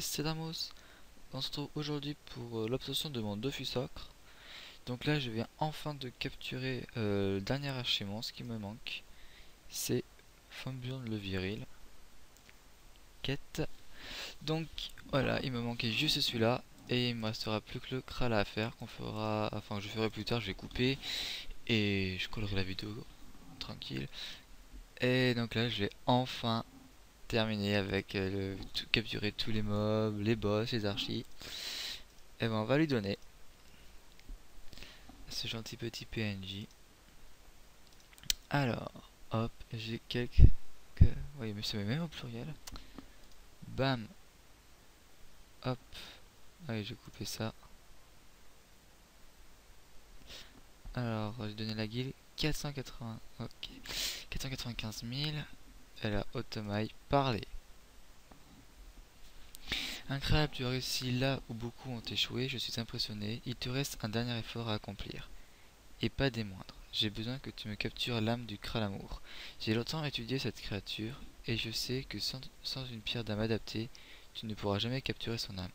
c'est Damos. On se retrouve aujourd'hui pour euh, de mon Dofus Ocre. Donc là, je viens enfin de capturer euh, le dernier archimon. Ce qui me manque, c'est Fambion le viril. Quête. Donc voilà, il me manquait juste celui-là. Et il me restera plus que le Kral à faire qu'on fera, enfin je ferai plus tard, je vais couper et je collerai la vidéo tranquille. Et donc là, je vais enfin terminer avec euh, le, capturer tous les mobs, les boss, les archis. Et ben on va lui donner ce gentil petit PNJ. Alors, hop, j'ai quelques... Oui, mais c'est même au pluriel. Bam. Hop. Allez, je vais couper ça. Alors, j'ai donné la guilde 480. Ok. 495 000. Elle a Automail parlé. Incroyable, tu as réussi là où beaucoup ont échoué, je suis impressionné. Il te reste un dernier effort à accomplir. Et pas des moindres. J'ai besoin que tu me captures l'âme du Kralamour. J'ai longtemps étudié cette créature, et je sais que sans, une pierre d'âme adaptée, tu ne pourras jamais capturer son âme.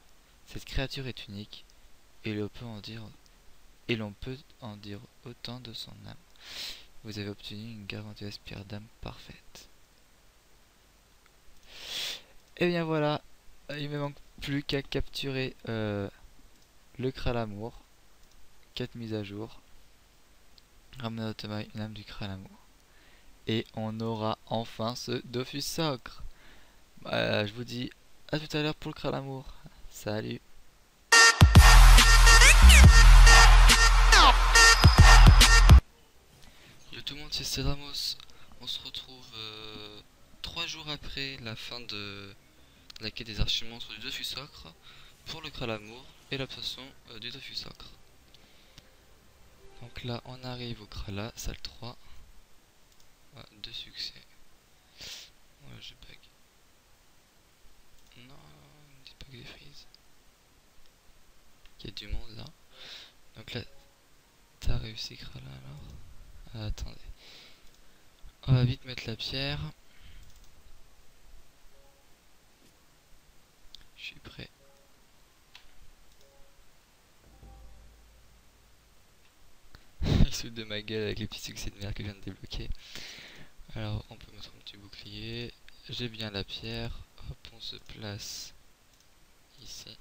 Cette créature est unique, et l'on peut en dire et l'on peut en dire autant de son âme. Vous avez obtenu une garantie pierre d'âme parfaite. Et bien voilà, il me manque plus qu'à capturer euh, le Kralamour. 4 mises à jour. Ramener automatique une âme du Kralamour. Et on aura enfin ce Dofus Socre. Bah, je vous dis à tout à l'heure pour le Kralamour. Salut Yo tout le monde, c'est Cédramus. On se retrouve euh, trois jours après la fin de la quête des archimonstres du Dofus Socre pour le Kralamour et euh, du Dofus Socre. Donc là, on arrive au Krala, salle 3. deux succès. Ouais, je bug. Non, dis pas que des frises. Il y a du monde là. Donc là, t'as réussi Krala alors ah, Attendez. On va vite mettre la pierre. Je suis prêt. Il se de ma gueule avec les petits succès de merde que je viens de débloquer. Alors on peut mettre un petit bouclier. J'ai bien la pierre. Hop, on se place ici.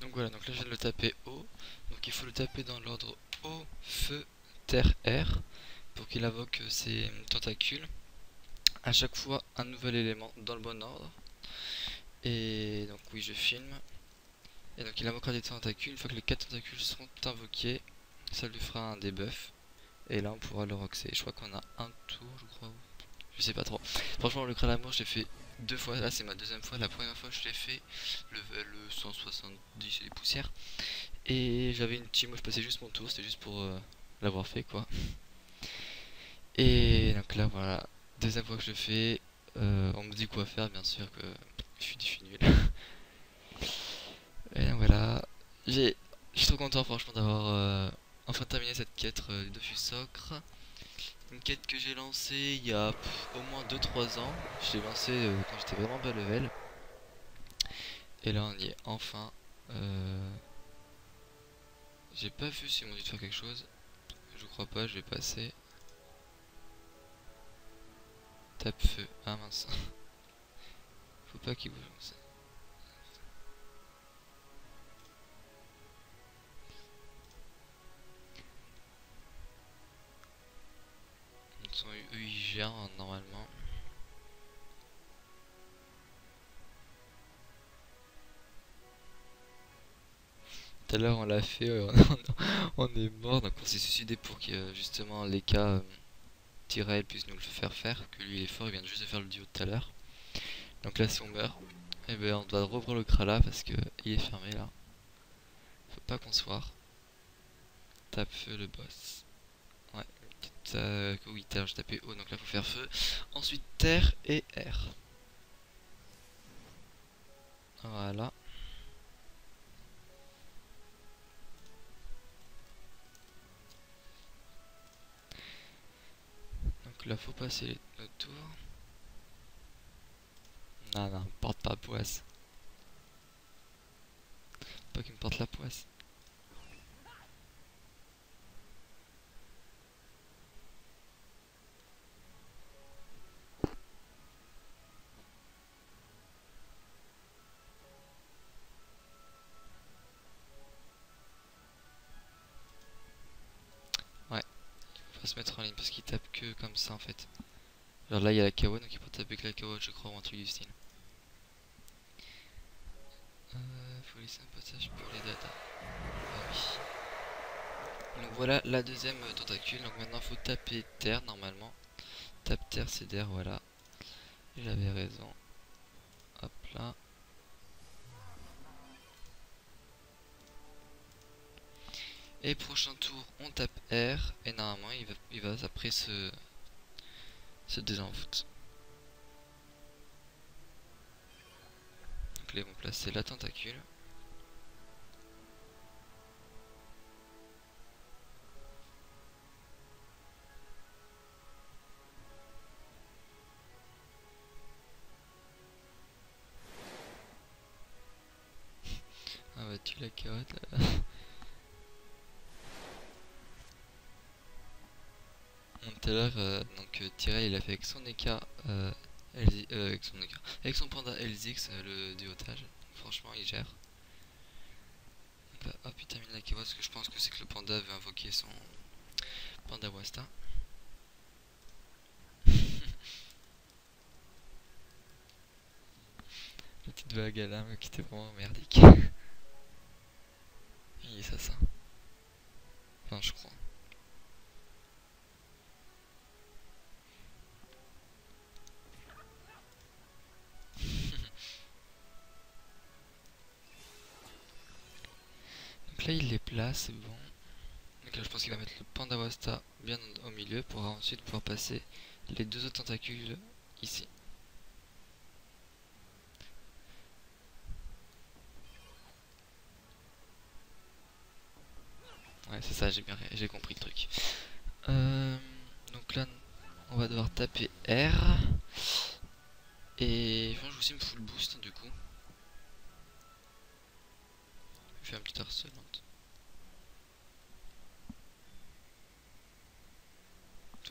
Donc voilà, donc là je viens de le taper haut. Donc il faut le taper dans l'ordre eau, feu, terre, air pour qu'il invoque ses tentacules. À chaque fois un nouvel élément dans le bon ordre. Et donc oui je filme. Et donc il invoquera des tentacules. Une fois que les 4 tentacules seront invoqués, ça lui fera un debuff. Et là on pourra le roxer. Je crois qu'on a un tour je crois. Je sais pas trop. Franchement le Kralamour j'ai fait deux fois, là c'est ma deuxième fois, la première fois je l'ai fait, level 170 et poussières, et j'avais une team, moi je passais juste mon tour, c'était juste pour euh, l'avoir fait quoi. Et donc là voilà, deuxième fois que je fais, euh, on me dit quoi faire, bien sûr que je suis, je nul. et donc voilà, je suis trop content franchement d'avoir euh, enfin terminé cette quête de Dofus. Une quête que j'ai lancée il y a au moins 2-3 ans. Je l'ai lancée euh, quand j'étais vraiment bas level. Et là on y est enfin. Euh... J'ai pas vu si m'ont dit de faire quelque chose. Je crois pas, je vais passer. Tape feu. Ah mince. Faut pas qu'il bouge. Ils sont gèrent hein, normalement. Tout à l'heure on l'a fait, euh, on est mort, donc on s'est suicidé pour que justement les cas... Euh, Tyrell puisse nous le faire faire, que lui il est fort, il vient juste de faire le duo tout à l'heure. Donc là si on meurt, et eh ben on doit rouvrir le Krala parce que il est fermé là. Faut pas qu'on soit. Tape feu le boss. Ouais, petite, euh, oui, terre, j'ai tapé O, donc là faut faire feu. Ensuite terre et R. Voilà. Là faut passer le tour. Non, non, porte pas poisse. Pas qu'il me porte la poisse. Parce qu'il tape que comme ça en fait. Alors là il y a la KO donc il peut taper que la KO je crois ou un truc du style. Euh, faut laisser un passage pour les data. Ah oui. Donc voilà la deuxième tentacule. Donc maintenant faut taper terre normalement. Tape terre c'est d'air, voilà. J'avais raison. Hop là. Et prochain tour, on tape R et normalement il va, il va après se, se. Donc là, ils vont placer la tentacule. ah bah tu la carotte là. à l'heure, donc euh, il a fait avec son EK euh, euh, avec, son avec son panda euh, le duotage. Franchement, il gère. Bah, hop, il termine la Kewa, ce que je pense que c'est que le panda veut invoquer son panda Wasta. Petite vague à l'âme qui était vraiment merdique. il est ça. Enfin, je crois. Il les place, c'est bon. Donc là je pense qu'il va mettre le Pandawasta bien au milieu pour ensuite pouvoir passer les deux autres tentacules ici. Ouais c'est ça, j'ai bien j'ai compris le truc. Euh, donc là on va devoir taper R. Et je vais aussi me full boost hein, du coup. Je fais un petit harcèlement.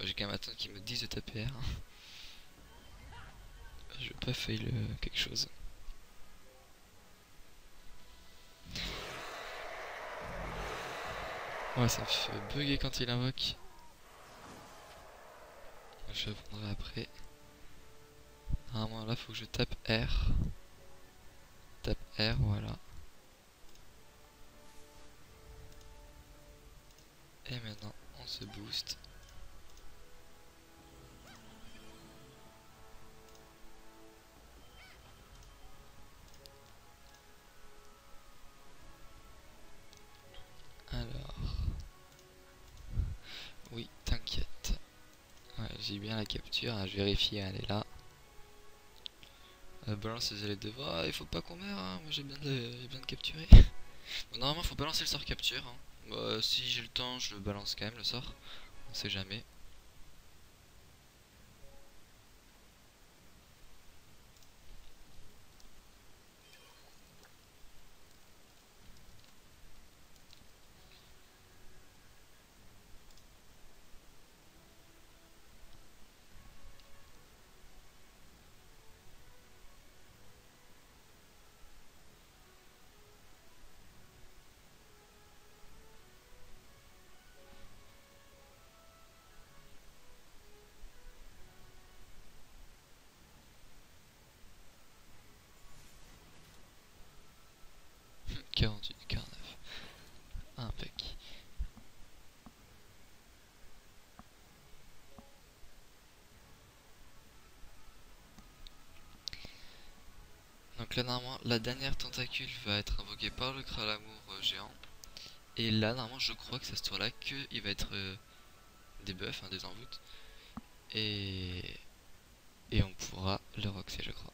j'ai qu'un matin qui me disent de taper R. Je vais pas fail quelque chose. Ouais, ça me fait bugger quand il invoque. Je prendrai après. Normalement là faut que je tape R. Tape R, voilà. Et maintenant on se booste. j'ai bien la capture, hein, je vérifie, elle est là. Euh, balance les ailes de voix, il faut pas qu'on meure, hein, moi j'ai bien, de, bien de capturer. bon, normalement faut balancer le sort capture. Hein. Bah, si j'ai le temps, je le balance quand même le sort, on sait jamais. 48, 49. Impec. Donc là normalement la dernière tentacule va être invoquée par le Kralamour euh, géant. Et là normalement je crois que c'est ce tour là qu'il va être euh, des buffs, hein, des envoûtes. Et... Et on pourra le roxer je crois.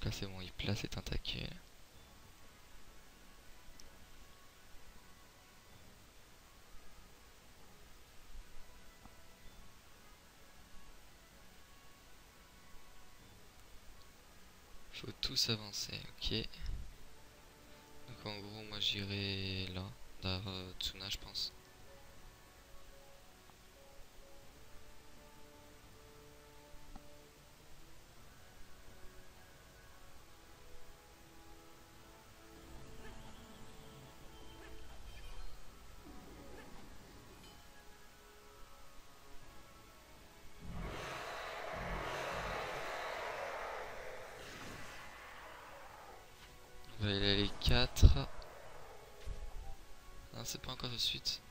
Donc là c'est bon, il place les tentacules. Faut tous avancer, ok. Donc en gros, moi j'irai là, dans euh, Tsuna, je pense. Non, c'est pas encore de suite.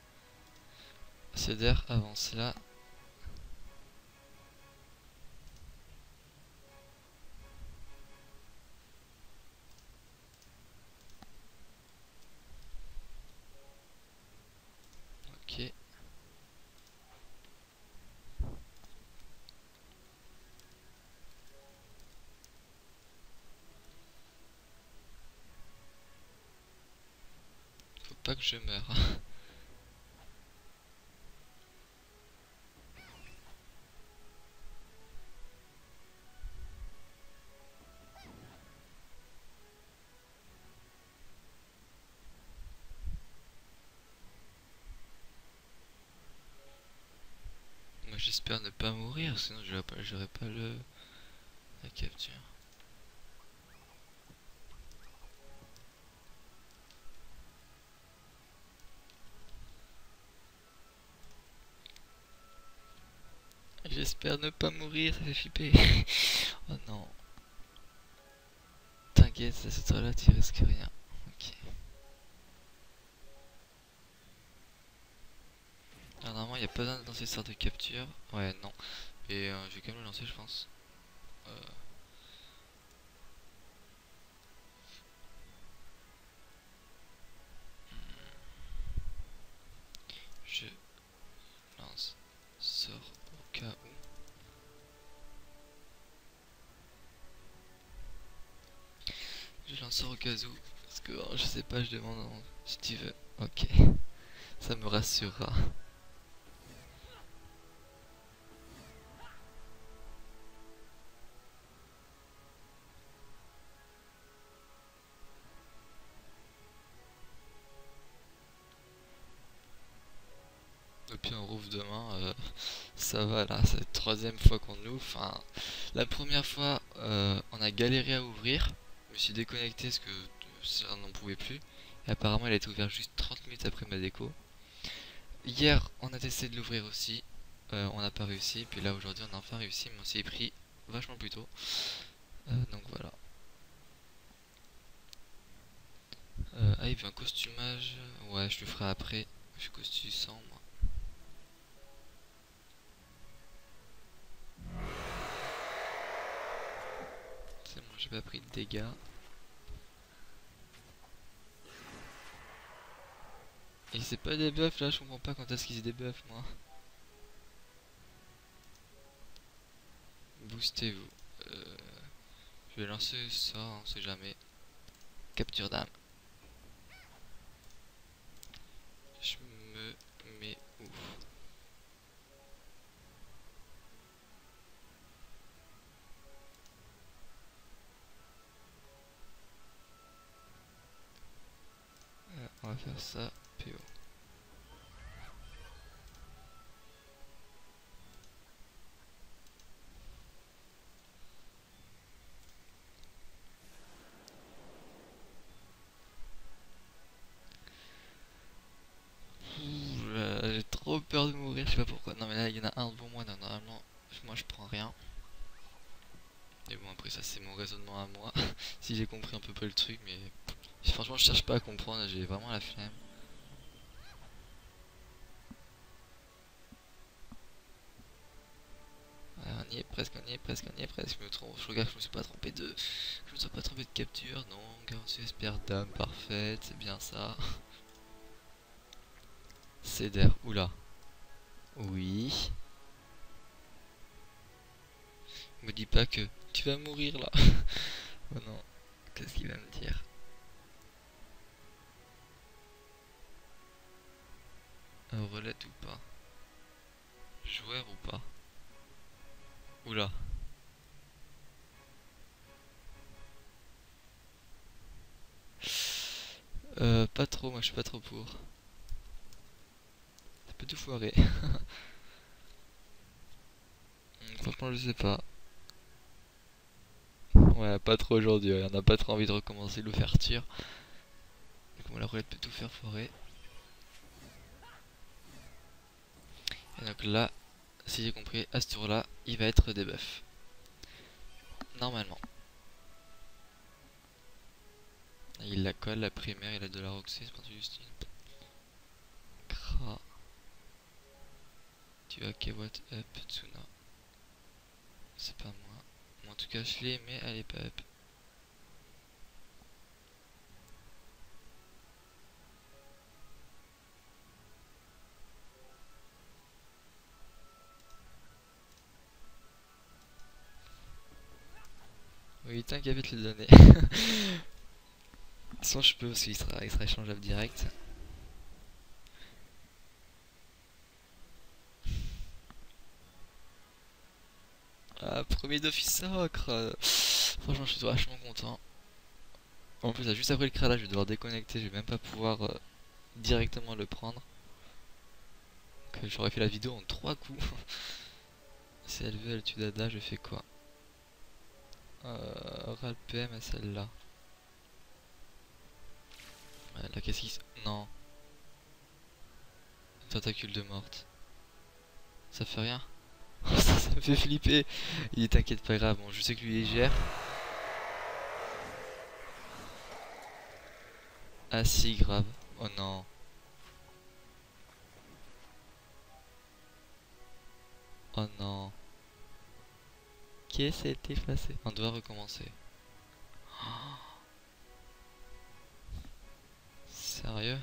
Ceder avance là. Que je meure. J'espère ne pas mourir, sinon j'aurais pas, pas le la capture. J'espère ne pas mourir, ça fait flipper. oh non. T'inquiète, ça toi là, tu risques rien. Ok. Alors, normalement, il n'y a pas besoin de lancer sort de capture. Ouais, non. Et euh, je vais quand même le lancer, je pense. Euh... Lance sort au cas où. Parce que oh, je sais pas, je demande en- si tu veux. Ok. Ça me rassurera. Et puis on rouvre demain, euh, ça va là, c'est la troisième fois qu'on ouvre. La première fois, euh, on a galéré à ouvrir. Je me suis déconnecté parce que ça n'en pouvait plus. Apparemment, elle a été ouverte juste 30 minutes après ma déco. Hier, on a testé de l'ouvrir aussi. Euh, on n'a pas réussi. Puis là, aujourd'hui, on a enfin réussi. Mais on s'y est pris vachement plus tôt. Euh, donc voilà. Euh, ah, il veut un costumage. Ouais, je le ferai après. Je costume sans moi. C'est bon, j'ai pas pris de dégâts. Et c'est pas des buffs là, je comprends pas quand est-ce qu'ils des buffs moi. Boostez-vous. Euh, je vais lancer ça, on sait jamais. Capture d'âme. Je me mets où Euh, On va faire ça, PO. J'ai trop peur de mourir, je sais pas pourquoi. Non mais là il y en a un devant moi, donc normalement moi je prends rien. Mais bon après ça c'est mon raisonnement à moi. si j'ai compris un peu pas le truc, mais franchement je cherche pas à comprendre, j'ai vraiment la flemme. on y est presque, on y est presque, on y est presque. Je me trompe, je regarde je me suis pas trompé de. Je me suis pas trompé de capture, non, 46 espère dame, parfaite, c'est bien ça. Céder, oula. Oui. Me dis pas que tu vas mourir là. oh non, qu'est-ce qu'il va me dire? Un relais ou pas Joueur ou pas Oula. Euh, pas trop, moi je suis pas trop pour. Ça peut tout foirer. Franchement, je sais pas. Ouais, pas trop aujourd'hui. On a pas trop envie de recommencer l'ouverture. Donc, la roulette peut tout faire foirer. Donc là, si j'ai compris, à ce tour là, il va être debuff. Normalement. Il la colle, la primaire, il a de la Roxy, c'est parti Justine. Kra. Tu as Kewat Up Tsuna. C'est pas moi. en tout cas, je l'ai, mais elle est pas up. Oui, t'inquiète, le donner. Sans je peux parce qu'il sera, il sera échangeable direct. Ah, premier d'office sacre Franchement, je suis vachement content. En plus, là, juste après le créa, je vais devoir déconnecter. Je vais même pas pouvoir euh, directement le prendre. J'aurais fait la vidéo en trois coups. si elle veut, elle tue Dada, je fais quoi? Euh, Ral PM à celle-là. La qu'est-ce qui... Non. Tentacule de morte. Ça fait rien ça, me fait flipper. Il t'inquiète pas grave. Bon, je sais que lui il gère. Ah si, grave. Oh non. Oh non. Qu'est-ce qui s'est effacé On doit recommencer. Sérieux?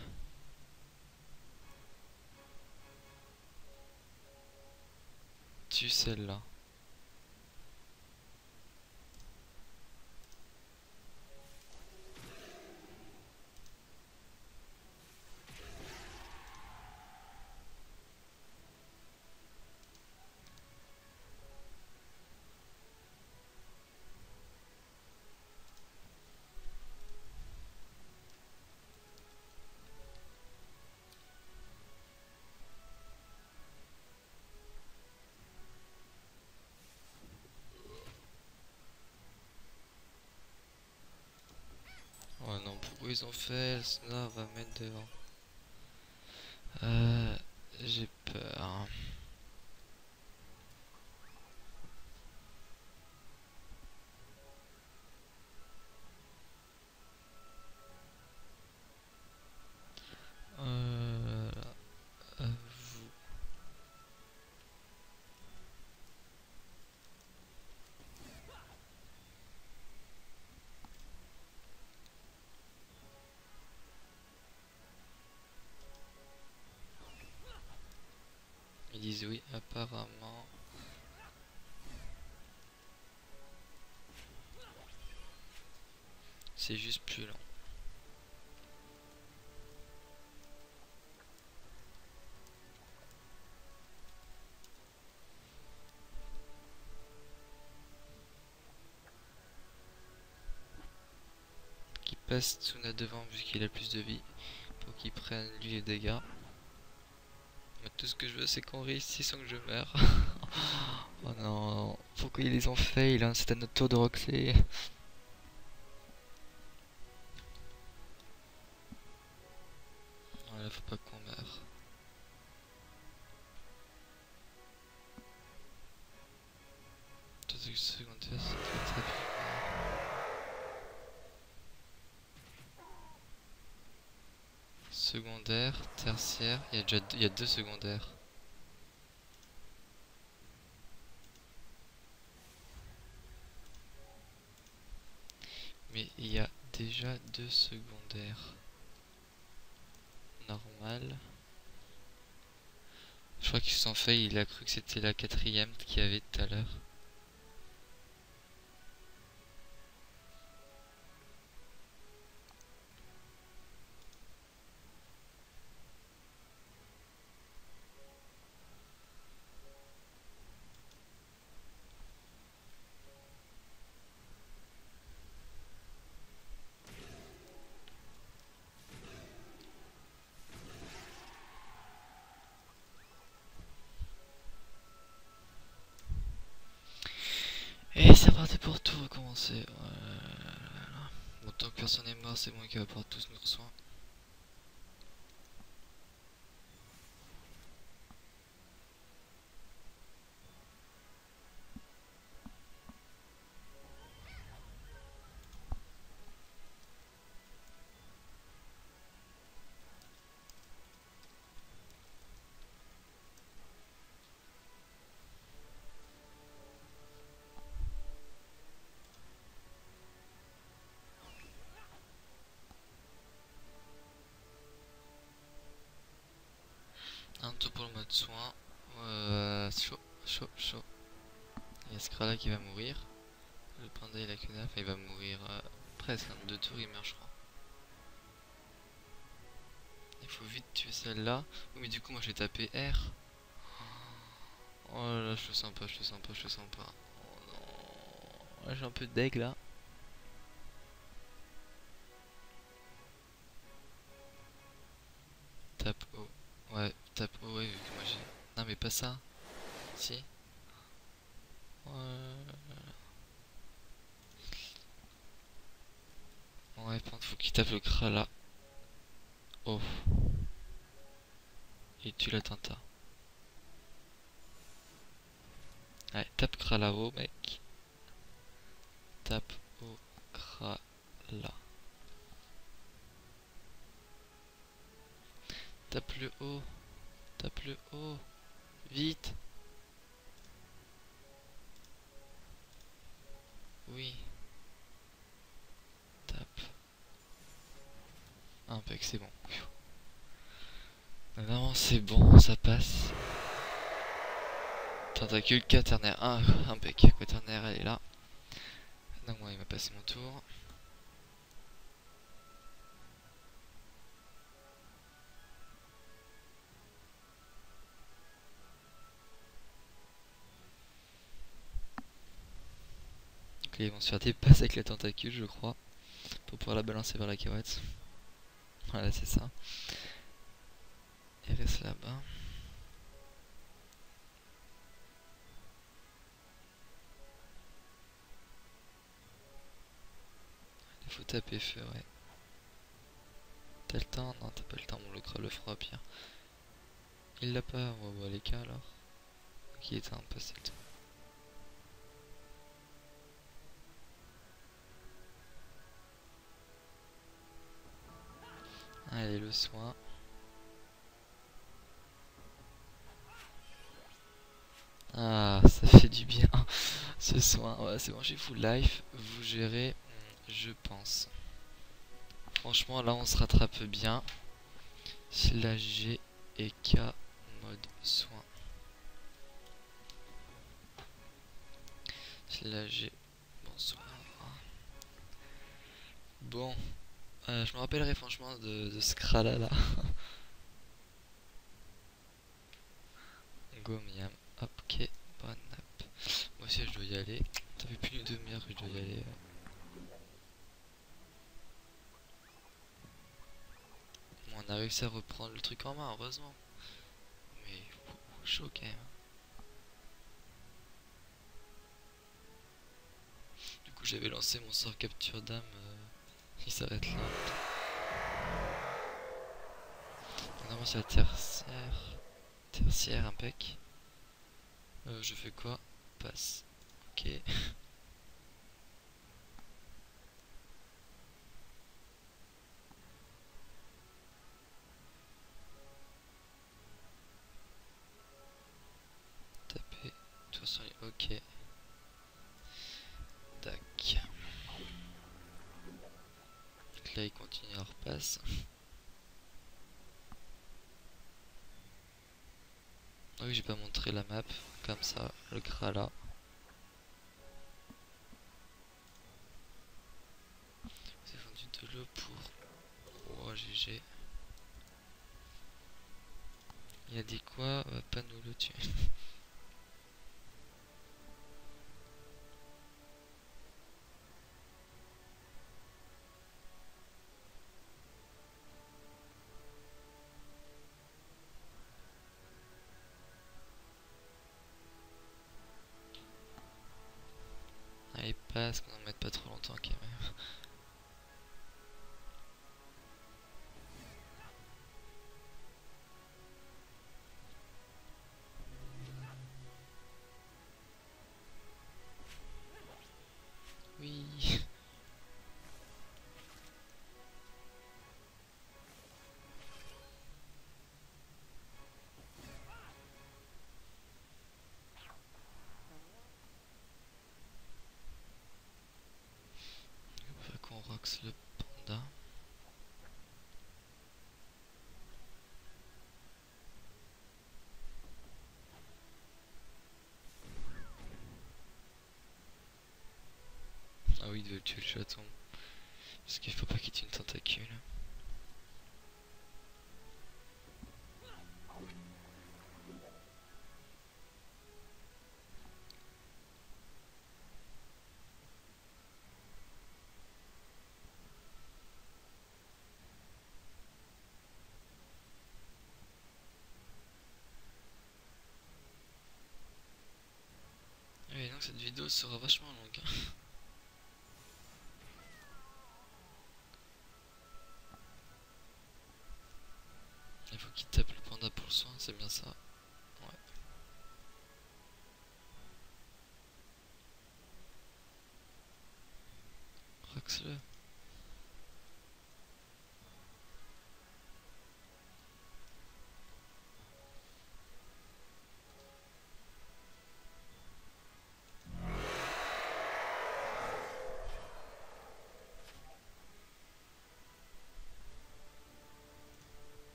Tu celle-là. Ils ont fait, Sna va mettre devant. Euh, J'ai peur. Apparemment. C'est juste plus lent. Qui passe Tsuna devant vu qu'il a plus de vie pour qu'il prenne lui les dégâts tout ce que je veux, c'est qu'on réussisse sans que je meure. oh non, pourquoi ils les ont fait hein C'était notre tour de. Voilà, faut pas il y a deux secondaires. Mais il y a déjà deux secondaires. Normal. Je crois qu'il s'en fait, il a cru que c'était la quatrième qu'il y avait tout à l'heure. C'est moi qui va pouvoir tous nous soin. Euh, chaud, chaud, chaud. Il y a Scrala qui va mourir. Le panda il a que il va mourir euh, presque. En deux tours il meurt je crois. Il faut vite tuer celle-là. Oui mais du coup moi j'ai tapé R. Oh là là je le sens pas, je le sens pas, je le sens pas. Oh non. J'ai un peu de deg là. Ça. Si. Ouais. Ouais, par faut qu'il tape le cra là. Oh. Et tu l'attentat. Ouais, tape cra là-haut, mec. Tape au cra là. Tape le haut. Tape le haut. Vite. Oui. Tape. Impec, c'est bon. Non, c'est bon, ça passe. Tentacule quaternaire. Ah, impec. Quaternaire, elle est là. Donc, moi, il m'a passé mon tour. Ils vont se faire des passes avec la tentacule, je crois, pour pouvoir la balancer vers la carouette. Voilà, c'est ça. Et reste là-bas. Il faut taper feu, ouais. T'as le temps? Non, t'as pas le temps, on le, le fera pire. Il l'a pas, on va voir les cas alors. Qui est un le temps. Allez, le soin. Ah, ça fait du bien. Ce soin. C'est bon, j'ai full life. Vous gérez, je pense. Franchement, là, on se rattrape bien. la G et K mode soin. la G. Bonsoir. Bon. Euh, je me rappellerai franchement de, ce crala là. Gomiam. Hop, ok, bon up. Moi aussi je dois y aller. Ça fait plus d'une demi-heure que je dois y aller. On a réussi à reprendre le truc en main, heureusement. Mais chaud quand même. Du coup j'avais lancé mon sort capture d'âme. Il s'arrête là. Normalement c'est la tertiaire. Tertiaire, impec. Euh, je fais quoi? Passe. Ok. gras là. Vous vendu de l'eau pour... Oh GG. Il a dit quoi va pas nous le tuer. Le panda. Ah oui, il veut tuer le chaton. Parce qu'il faut pas qu'il tue une tentacule. Oui, donc cette vidéo sera vachement longue.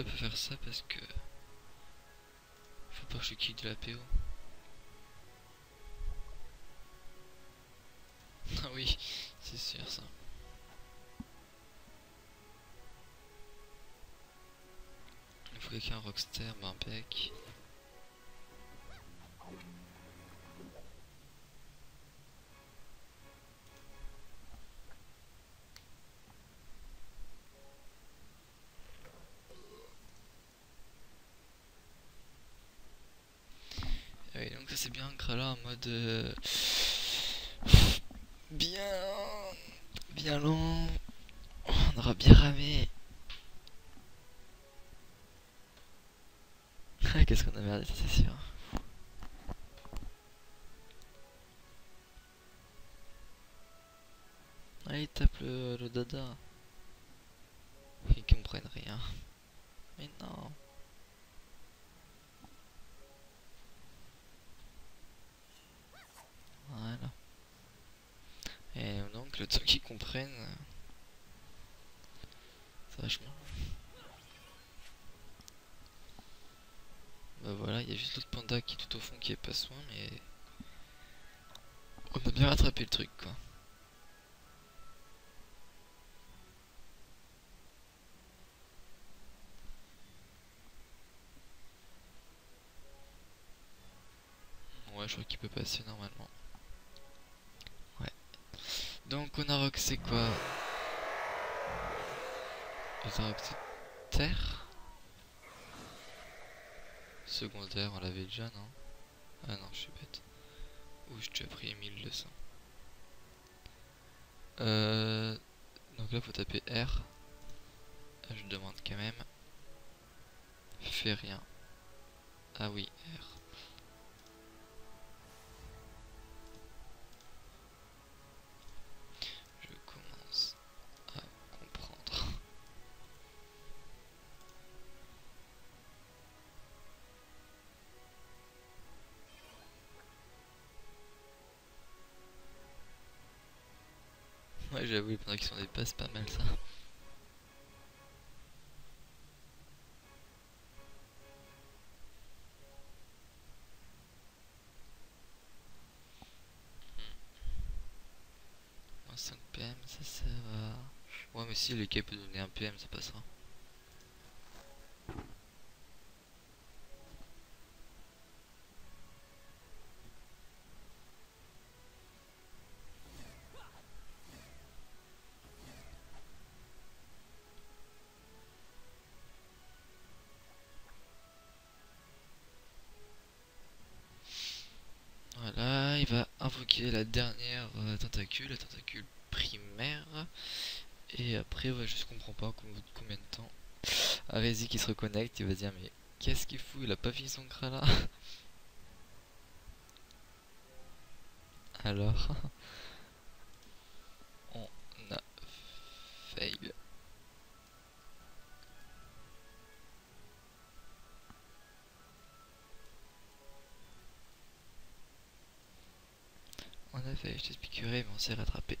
Pas faire ça parce que faut pas que je kick de la PO. Ah oui, c'est sûr ça. Il faut quelqu'un rockster, ben bec. Mode euh, bien bien long. On aura bien ramé. Ah, Qu'est-ce qu'on a merdé, c'est sûr. Ah, il tape le, le dada. Ils comprennent rien. Mais non. Voilà. Et donc le temps qu'ils comprennent, euh, c'est vachement. Bah voilà, il y a juste l'autre panda qui est tout au fond qui est pas soin, mais on a bien rattrapé le truc quoi. Ouais, je crois qu'il peut passer normalement. Donc on a roxé quoi On a roxé terre Secondaire, on l'avait déjà, non Ah non, je suis bête. Ouh, je t'ai pris 1200. Euh... Donc là, faut taper R. Ah, Je demande quand même. Fais rien. Ah oui, R. j'avoue, pendant qu'ils sont pas, c'est pas mal ça. Moins 5 PM, ça, ça va. Ouais, mais si le cap peut donner un PM, ça passera. Voilà, il va invoquer la dernière euh, la tentacule primaire. Et après, ouais, je comprends pas combien de temps. Aresi qui se reconnecte, il va dire mais qu'est-ce qu'il fout Il a pas fini son là Alors, on a fail. Je t'expliquerai, mais on s'est rattrapé.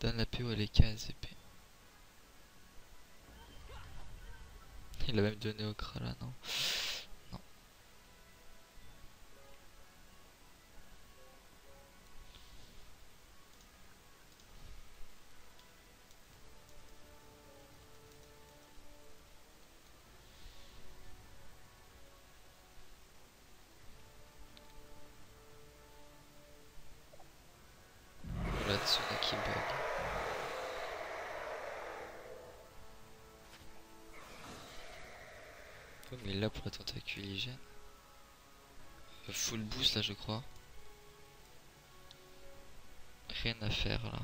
Donne la PO à les 15 épées. Il a même donné au là, non? Là pour la tentacule hygiène. Full boost là je crois. Rien à faire là.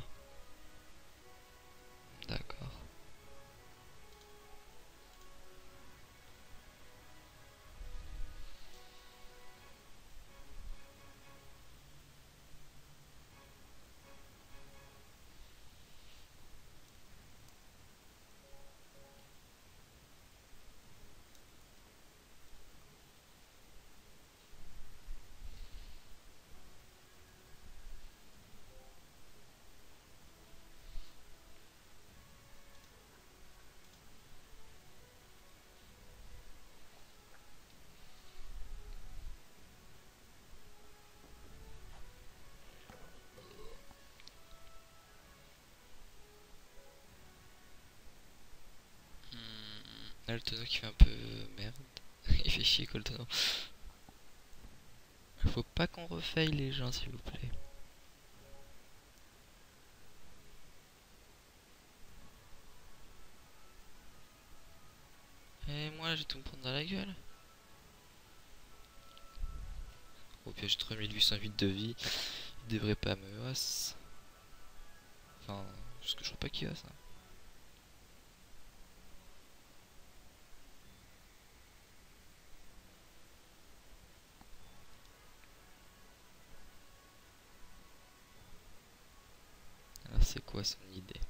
Qui fait un peu merde. Il fait chier tonneau. Faut pas qu'on refaille les gens s'il vous plaît. Et moi j'ai tout me prendre dans la gueule. Au pire j'ai 3808 de vie. Il devrait pas me os. Enfin, parce que je crois pas qu'il va ça. C'est quoi son idée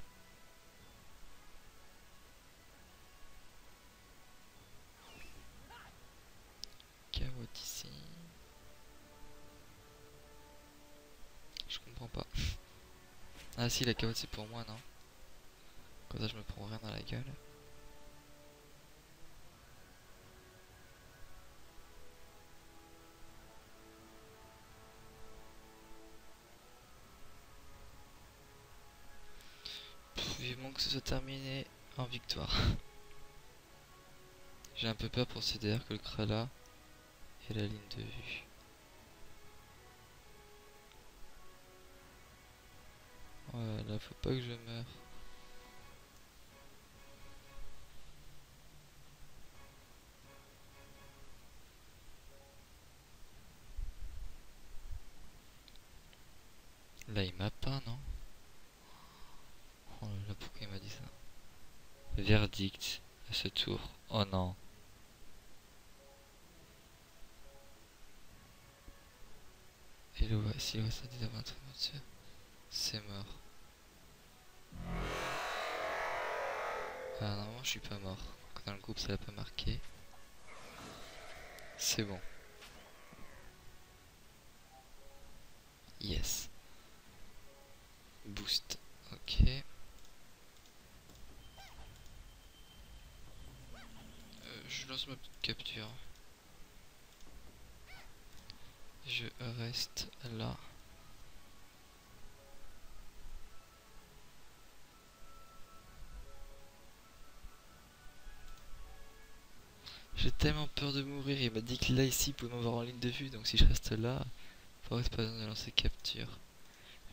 Carotte ici. Je comprends pas. Ah si, la carotte c'est pour moi, non? Comme ça je me prends rien dans la gueule. Ce soit terminé en victoire. J'ai un peu peur pour CDR que le Krala et la ligne de vue. Voilà, faut pas que je meure. Verdict à ce tour. Oh non. Voici, le ça C'est mort. Ah non, je suis pas mort. Dans le groupe ça l'a pas marqué. C'est bon. Yes. Boost. Ok. Euh, je lance ma petite capture. Je reste là. J'ai tellement peur de mourir, il m'a dit que là ici il pouvait m'avoir en ligne de vue, donc si je reste là, il faudrait pas besoin de lancer capture.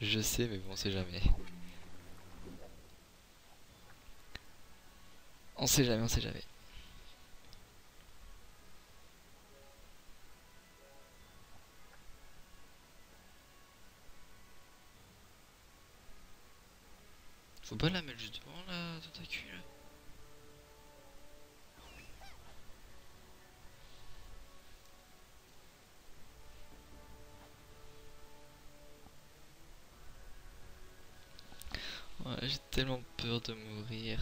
Je sais, mais bon, on sait jamais. On sait jamais, on sait jamais. Faut pas la mettre juste devant la tentacule Ouais, j'ai tellement peur de mourir.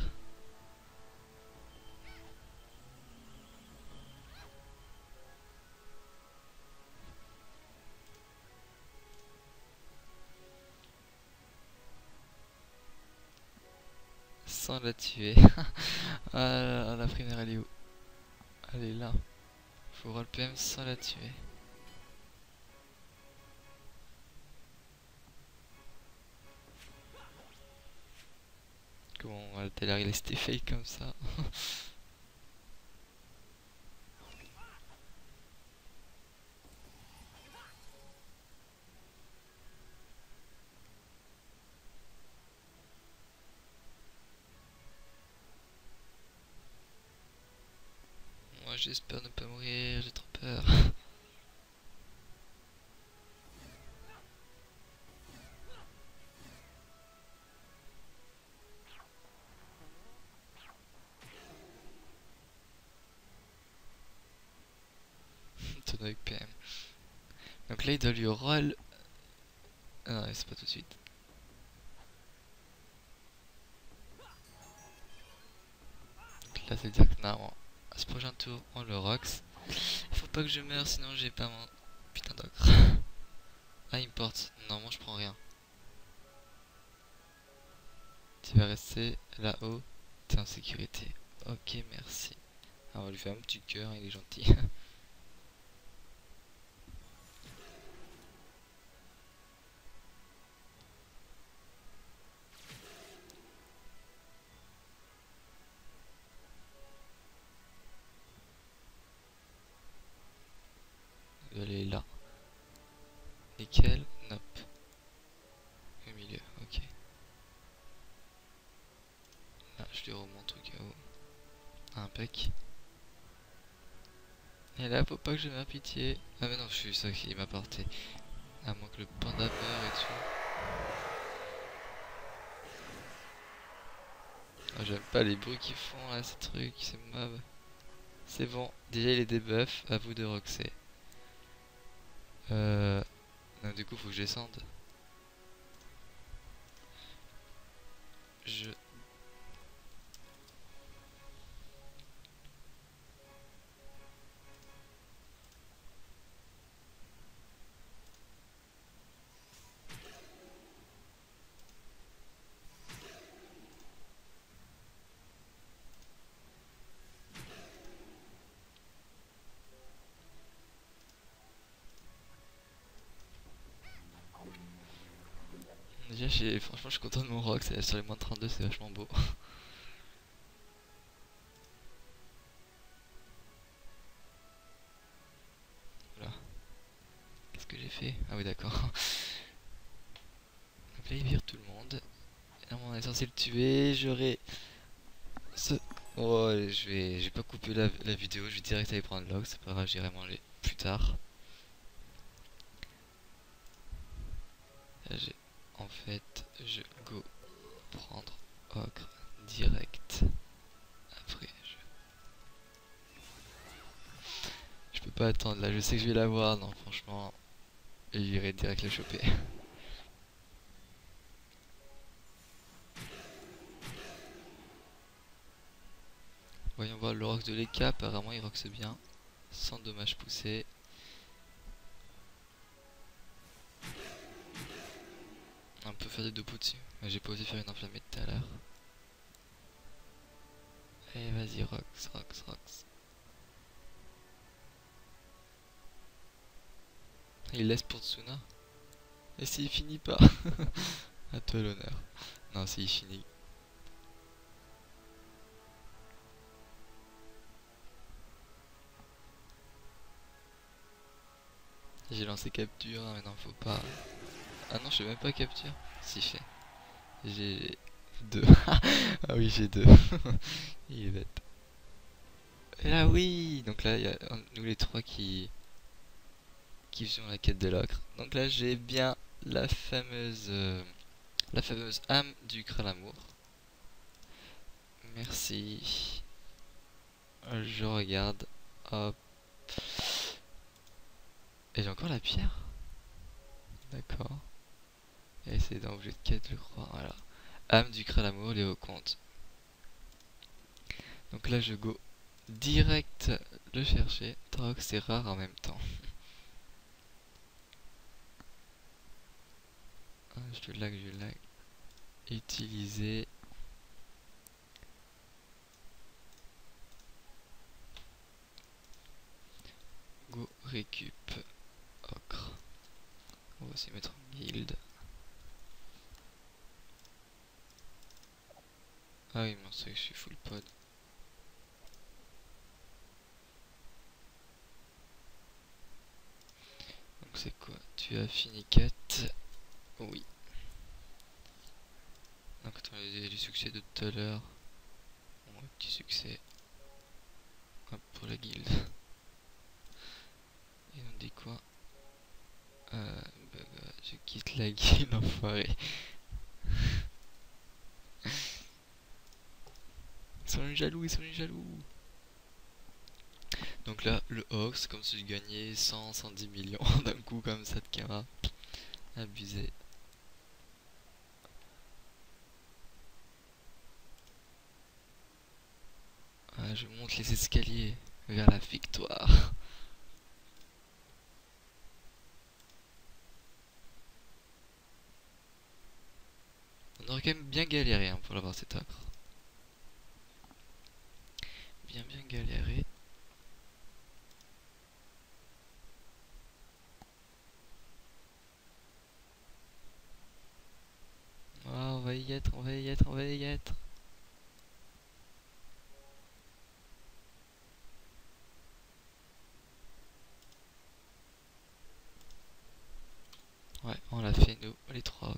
Sans la tuer. ah, la primaire elle est où? Elle est là. Faut voir le PM sans la tuer. Comment elle a l'air resté fake comme ça Moi j'espère ne pas mourir, j'ai trop peur. avec PM. Donc là, il doit lui roll. Ah non, c'est pas tout de suite. Donc là, c'est dire que non, à ce prochain tour, on le. Il faut pas que je meure, sinon j'ai pas mon putain d'ocre. ah, il me porte. Je prends rien. Tu vas rester là-haut. T'es en sécurité. Ok, merci. Alors, on va lui faire un petit cœur, il est gentil. elle là. Nickel, nope. Au milieu, ok. Là, je lui remonte au cas où. Impec. Et là, faut pas que je m'aie Ah mais non, je suis ça qui m'a porté. À moins que le panda meure et tout. Ah, J'aime pas les bruits qu'ils font là, ces trucs, ces mobs. C'est bon, déjà il est debuff, à vous de roxer. Euh... du coup, faut que je descende. Je franchement, je suis content de mon rock. Sur les moins 32, c'est vachement beau. voilà. Qu'est-ce que j'ai fait? Ah oui, d'accord. Donc là, il vire tout le monde. Et on est censé le tuer. J'aurais. Ce... Oh, je vais, j'ai pas coupé la, vidéo. Je vais direct aller prendre log. C'est pas grave, j'irai manger plus tard. Là, j'ai en fait je go prendre ocre direct. Après je je peux pas attendre là je sais que je vais l'avoir non franchement j'irai direct le choper. Voyons voir le rox de l'EK apparemment il roxe bien. Sans dommage poussé On peut faire des deux dessus. J'ai pas osé faire une enflammée tout à l'heure. Allez, vas-y, Rox, Rox, Rox. Il laisse pour Tsuna. Et s'il finit pas? À toi l'honneur. Non, s'il finit. J'ai lancé capture, mais non, faut pas. Ah non, je fais même pas capture. Si, je fais. J'ai deux. ah oui, j'ai deux. il est bête. Et là, oui Donc là, il y a nous les trois qui qui faisions la quête de l'ocre. Donc là, j'ai bien la fameuse euh, la fameuse âme du Kralamour. Merci. Je regarde. Hop. Et j'ai encore la pierre? D'accord. Et c'est dans objet de quête, je crois. Voilà. Âme du Kralamour, les hauts comptes. Donc là, je go direct le chercher. Troc, c'est rare en même temps. Ah, je lag, je lag. Utiliser. Go récup. Ocre. On va aussi mettre en guild. Ah oui, mais c'est que je suis full pod. Donc c'est quoi? Tu as fini 4 Oui. Donc attends, du succès de tout à l'heure. Bon, petit succès. Hop, pour la guilde. Et on dit quoi? Euh, bah, bah, Je quitte la guilde, enfoiré. Sont jaloux, ils sont jaloux. Donc là, le Ox, comme si je gagnais 100, 110 millions d'un coup comme ça de Kara. Abusé. Ah, je monte les escaliers vers la victoire. On aurait quand même bien galéré hein, pour l'avoir cet acre. Bien bien galéré. Oh, on va y être, on va y être, on va y être. Ouais, on l'a fait nous, les trois.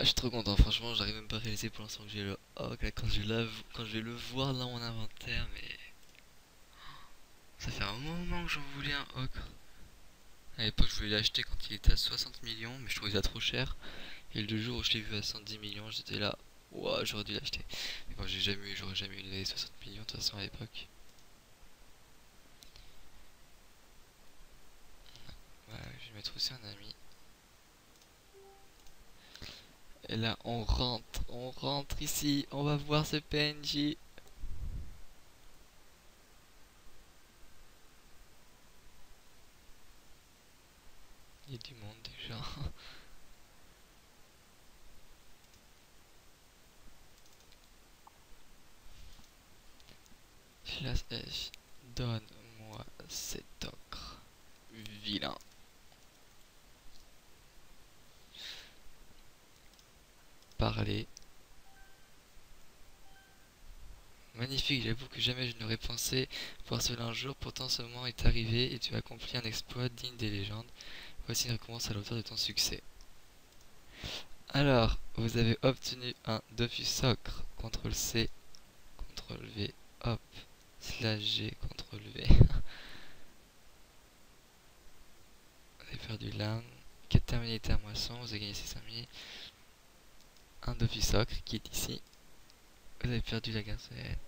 Je suis trop content, franchement, j'arrive même pas à réaliser pour l'instant que j'ai le Hawk, quand je, quand je vais le voir dans mon inventaire, mais... Ça fait un moment que j'en voulais un Ocre. À l'époque, je voulais l'acheter quand il était à 60 millions, mais je trouvais ça trop cher. Et le jour où je l'ai vu à 110 millions, j'étais là, ouah, j'aurais dû l'acheter. Mais bon, j'ai jamais eu, j'aurais jamais eu les 60 millions de toute façon à l'époque. Voilà, je vais mettre aussi un ami. Et là, on rentre, on rentre ici, on va voir ce PNJ. Il y a du monde déjà. Donne-moi cet ocre. Vilain. Parler. Magnifique, j'avoue que jamais je n'aurais pensé voir cela un jour, pourtant ce moment est arrivé et tu as accompli un exploit digne des légendes. Voici une récompense à l'auteur de ton succès. Alors, vous avez obtenu un Dofus Socre, CTRL C, CTRL V, hop, slash G, CTRL V. vous avez perdu l'âme, 4 terminalités à moisson, vous avez gagné 6000 un Dofusocre qui est ici. Vous avez perdu la gazelle.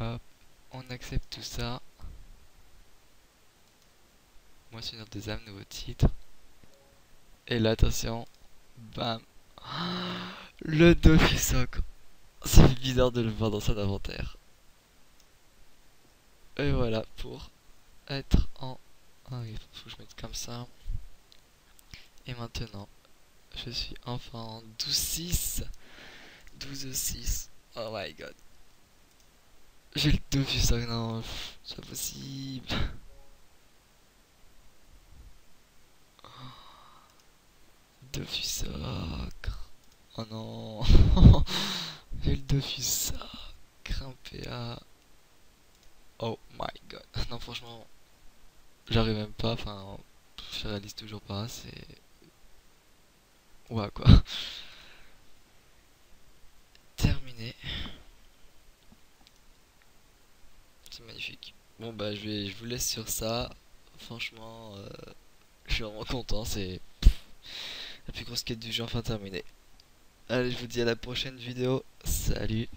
Hop, on accepte tout ça. Moi, c'est une des âmes, nouveau titre. Et là, attention. Bam. Le Dofusocre. Fait bizarre de le voir dans son inventaire. Et voilà pour être en... Ah il faut que je mette comme ça. Et maintenant, je suis enfin en 12-6. 12-6. Oh my god. J'ai le Dofusocre, non, c'est pas possible. Dofusocre. Oh non. J'ai le Dofusocre. Grimpé à... Oh my god. Non, franchement, j'arrive même pas. Enfin, je réalise toujours pas. C'est. Ouais, quoi. Terminé. C'est magnifique. Bon, bah, je, vais, je vous laisse sur ça. Franchement, euh, je suis vraiment content. C'est la plus grosse quête du jeu enfin terminée. Allez, je vous dis à la prochaine vidéo. Salut